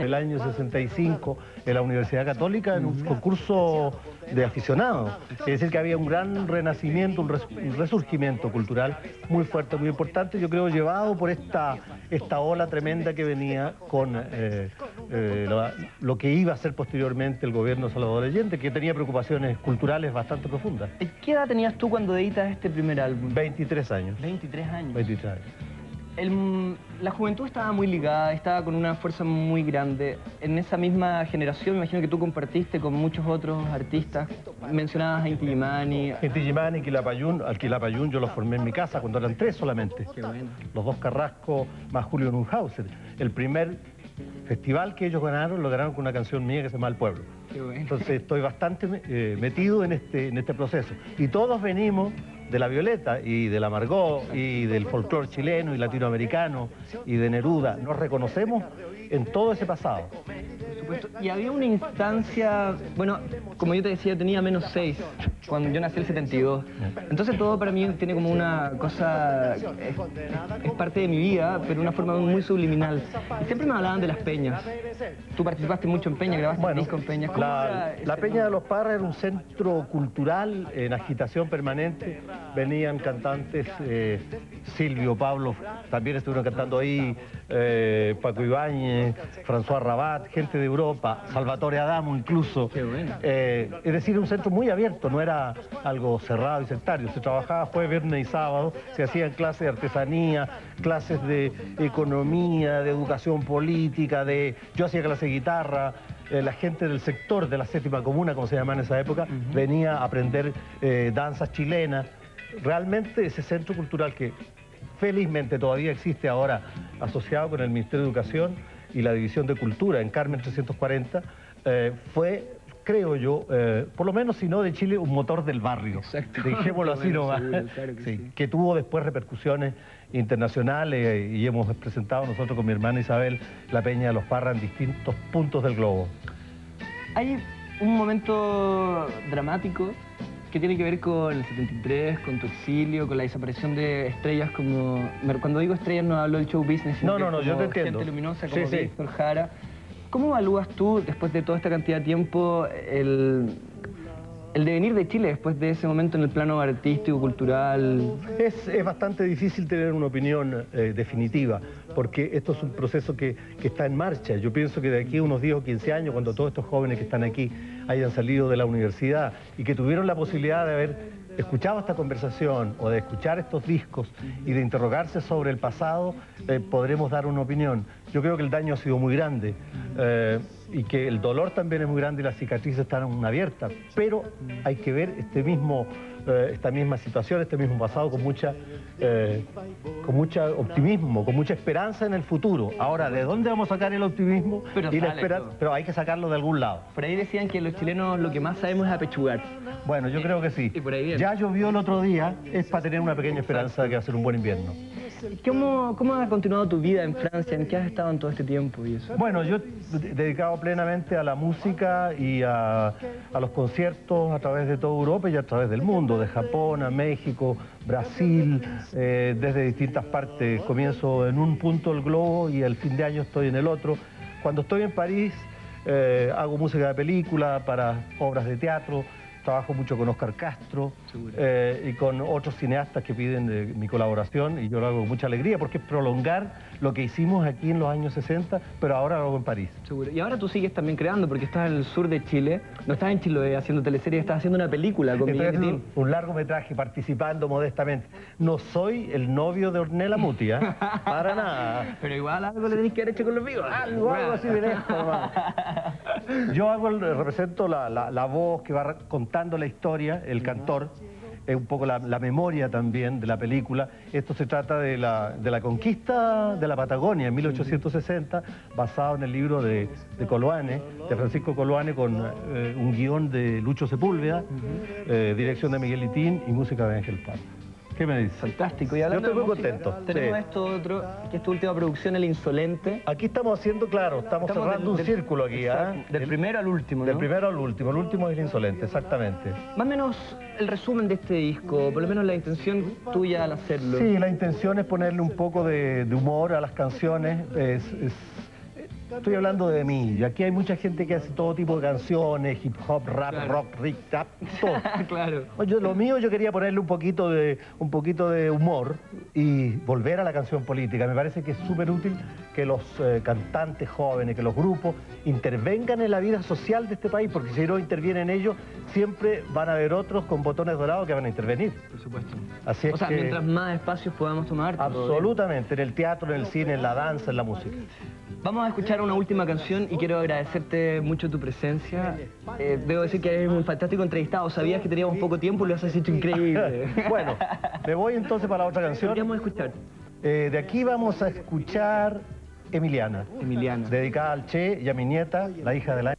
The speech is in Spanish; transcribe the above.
el año 65 en la Universidad Católica en un concurso de aficionados. Es decir, que había un gran renacimiento, un, resurgimiento cultural muy fuerte, muy importante, yo creo llevado por esta, esta ola tremenda que venía con eh, eh, lo, que iba a ser posteriormente el gobierno de Salvador Allende, que tenía preocupaciones culturales bastante profundas. ¿Qué edad tenías tú cuando editas este primer álbum? 23 años. 23 años. 23 años la juventud estaba muy ligada, estaba con una fuerza muy grande. En esa misma generación, me imagino que tú compartiste con muchos otros artistas. Mencionabas a Inti Gimani. Inti Gimani, Quilapayún. Al Quilapayún yo los formé en mi casa cuando eran tres solamente. Los dos Carrasco más Julio Nunhauser. El primer festival que ellos ganaron, lo ganaron con una canción mía que se llama El Pueblo. Entonces estoy bastante eh, metido en este, en este proceso. Y todos venimos de la Violeta y de la y del folclore chileno y latinoamericano y de Neruda. Nos reconocemos en todo ese pasado. Y había una instancia, bueno, como yo te decía, yo tenía menos seis cuando yo nací el 72. Entonces todo para mí tiene como una cosa, es, parte de mi vida, pero una forma muy subliminal. Y siempre me hablaban de las peñas. Tú participaste mucho en Peña, grabaste bueno, disco en Peña. La, la Peña de los Parras era un centro cultural en agitación permanente. Venían cantantes, eh, Silvio, Pablo, también estuvieron cantando ahí, eh, Paco Ibáñez, François Rabat, gente de Europa, Salvatore Adamo incluso. Eh, es decir, un centro muy abierto, no era algo cerrado y sectario. Se trabajaba jueves, viernes y sábado, se hacían clases de artesanía, clases de economía, de educación política, de yo hacía clase de guitarra, eh, la gente del sector de la séptima comuna, como se llamaba en esa época, venía a aprender danzas chilenas. Realmente ese centro cultural que felizmente todavía existe ahora asociado con el Ministerio de Educación y la División de Cultura en Carmen 340, eh, fue creo yo, eh, por lo menos si no de Chile, un motor del barrio. Exacto. Dejémoslo así nomás. que, que, tuvo después repercusiones internacionales y hemos presentado nosotros con mi hermana Isabel la Peña de los Parras en distintos puntos del globo. Hay un momento dramático que tiene que ver con el 73, con tu exilio, con la desaparición de estrellas como... Cuando digo estrellas no hablo del show business, sino no, no, no, yo te entiendo. gente luminosa como Víctor Jara. ¿Cómo evalúas tú, después de toda esta cantidad de tiempo, el, el devenir de Chile después de ese momento en el plano artístico, cultural? Es, es bastante difícil tener una opinión eh, definitiva, porque esto es un proceso que, que, está en marcha. Yo pienso que de aquí a unos 10 o 15 años, cuando todos estos jóvenes que están aquí hayan salido de la universidad y que tuvieron la posibilidad de haber escuchado esta conversación o de escuchar estos discos y de interrogarse sobre el pasado, eh, podremos dar una opinión. Yo creo que el daño ha sido muy grande eh, y que el dolor también es muy grande y las cicatrices están abiertas, pero hay que ver este mismo eh, esta misma situación, este mismo pasado con mucha, eh, con mucha optimismo, con mucha esperanza en el futuro. Ahora, ¿de dónde vamos a sacar el optimismo pero y la esperanza? Pero hay que sacarlo de algún lado. Por ahí decían que los chilenos lo que más sabemos es apechugar. Bueno, yo creo que sí. ya llovió el otro día, es para tener una pequeña esperanza de que va a ser un buen invierno. ¿Cómo, ¿Cómo ha continuado tu vida en Francia? ¿En qué has estado en todo este tiempo? Y eso? Bueno, yo dedicado plenamente a la música y a, a, los conciertos a través de toda Europa y a través del mundo, de Japón a México, Brasil, eh, desde distintas partes. Comienzo en un punto del globo y al fin de año estoy en el otro. Cuando estoy en París eh, hago música de película para obras de teatro, trabajo mucho con Oscar Castro eh, y con otros cineastas que piden eh, mi colaboración y yo lo hago con mucha alegría porque es prolongar lo que hicimos aquí en los años 60, pero ahora lo hago en París. Seguro. Y ahora tú sigues también creando porque estás en el sur de Chile, no estás en Chile haciendo teleseries, estás haciendo una película con Miguel un, un largometraje participando modestamente. No soy el novio de Ornella Muti, ¿eh? para nada. Pero igual algo le tenés que haber hecho con los vivos. Algo, algo así de Yo hago el, represento la, la, la voz que va contando la historia, el cantor, es un poco la, memoria también de la película. Esto se trata de la, de la conquista de la Patagonia en 1860, basado en el libro de, de Coloane, de Francisco Coloane, con eh, un guion de Lucho Sepúlveda, eh, dirección de Miguel Itín y música de Ángel Paz. ¿Qué me dices? Fantástico. Y Yo estoy muy contento. Tenemos esto otro, que es tu última producción, El Insolente. Aquí estamos haciendo, claro, estamos, cerrando un círculo aquí. ¿ah? Del primero al último, ¿no? Del primero al último. El último es El Insolente, exactamente. Más o menos el resumen de este disco, por lo menos la intención tuya al hacerlo. Sí, la intención es ponerle un poco de, humor a las canciones. Es, Estoy hablando de mí. Aquí hay mucha gente que hace todo tipo de canciones, hip hop, rap, Claro. rock, rick, tap, todo. claro. Yo- lo mío yo quería ponerle un poquito de un poquito de humor y volver a la canción política. Me parece que es súper útil que los eh, cantantes jóvenes, que los grupos intervengan en la vida social de este país, porque si no intervienen ellos, siempre van a haber otros con botones dorados que van a intervenir. Por supuesto. Así es o sea, que- mientras más espacios podamos tomar. Absolutamente, en el teatro, en el cine, en la danza, en la música. Vamos a escuchar una última canción y quiero agradecerte mucho tu presencia. Eh, debo decir que eres un fantástico entrevistado. Sabías que teníamos poco tiempo y lo has hecho increíble. Bueno, me voy entonces para la otra canción. Escuchar. Eh, de aquí vamos a escuchar Emiliana. Emiliana. dedicada al Che y a mi nieta, la hija de la...